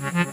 Mm-hmm.